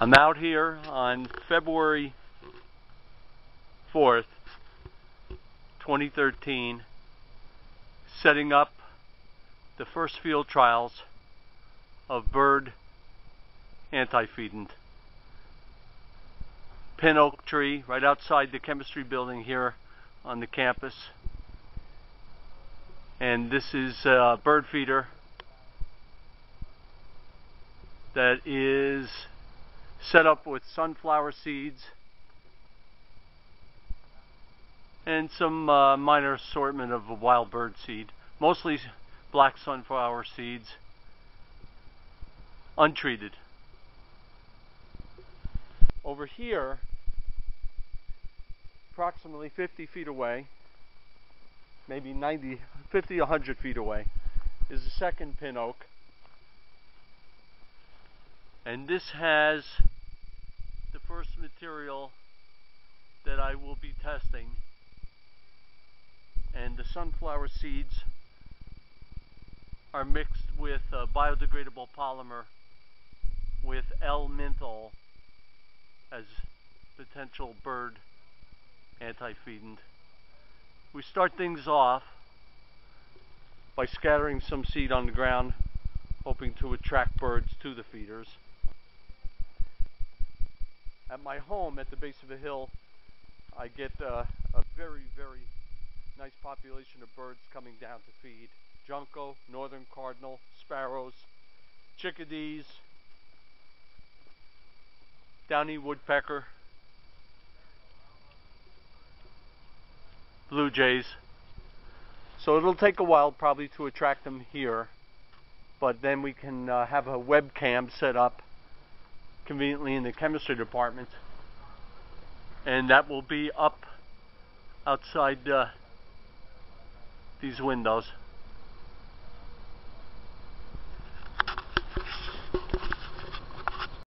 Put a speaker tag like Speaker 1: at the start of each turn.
Speaker 1: I'm out here on February 4th, 2013, setting up the first field trials of bird antifeedant. Pin oak tree right outside the chemistry building here on the campus. And this is a bird feeder that is set up with sunflower seeds and some uh, minor assortment of wild bird seed, mostly black sunflower seeds, untreated. Over here, approximately 50 feet away, maybe 90, 50, 100 feet away, is the second pin oak and this has material that I will be testing and the sunflower seeds are mixed with a biodegradable polymer with L-menthol as potential bird anti-feedant. We start things off by scattering some seed on the ground hoping to attract birds to the feeders at my home at the base of a hill, I get uh, a very, very nice population of birds coming down to feed. Junco, northern cardinal, sparrows, chickadees, downy woodpecker, blue jays. So it'll take a while probably to attract them here, but then we can uh, have a webcam set up conveniently in the chemistry department. And that will be up outside uh, these windows.